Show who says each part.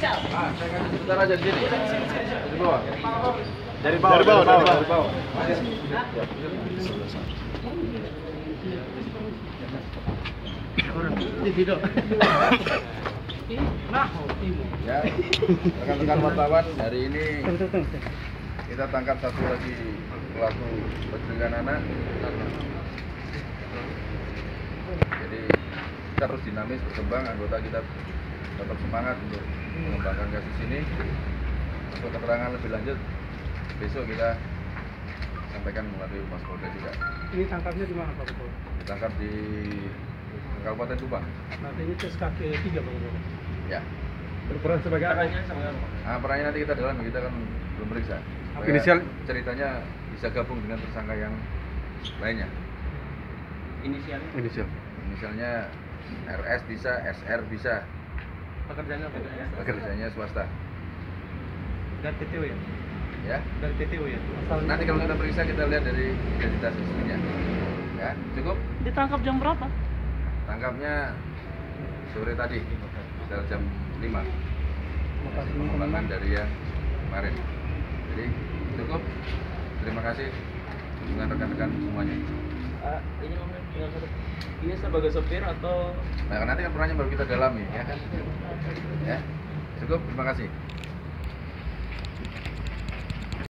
Speaker 1: Ah, saya kasih sebentar aja di sini. Dari bawah.
Speaker 2: Dari bawah, dari bawah, dari bawah.
Speaker 1: Ya, rekan-rekan wartawan hari ini kita tangkap satu lagi pelaku penculikan anak. Jadi kita terus dinamis berkembang, anggota kita tetap semangat untuk mengembangkan kasus ini. Untuk keterangan lebih lanjut, besok kita sampaikan melalui Mas Polda juga.
Speaker 3: Ini tangkapnya di mana Pak Ketua?
Speaker 1: Ditangkap di Kabupaten Tuban.
Speaker 3: Nanti ini tes kaki tiga Pak Ketua.
Speaker 1: Ya.
Speaker 3: Berperan sebagai apa?
Speaker 1: Nah, perannya nanti kita dalam, kita kan belum periksa.
Speaker 2: Inisial-
Speaker 1: ceritanya bisa gabung dengan tersangka yang lainnya.
Speaker 4: Inisialnya
Speaker 2: Inisial.
Speaker 1: Misalnya RS bisa, SR bisa,
Speaker 3: Pekerjaannya apa?
Speaker 1: pekerjaannya swasta.
Speaker 3: Dan TTW ya?
Speaker 1: Ya.
Speaker 3: Dan TTW ya?
Speaker 1: Nanti kalau kita periksa kita lihat dari identitas aslinya. Ya, cukup.
Speaker 5: Ditangkap jam berapa?
Speaker 1: Tangkapnya sore tadi, sekitar jam 5. Masih pengembangan dari yang kemarin. Jadi cukup. Terima kasih dengan rekan-rekan semuanya.
Speaker 4: Ah, ini sebagai sopir atau
Speaker 1: Nah, nanti kan perannya baru kita dalami, ya kan? Ya, cukup. Terima kasih.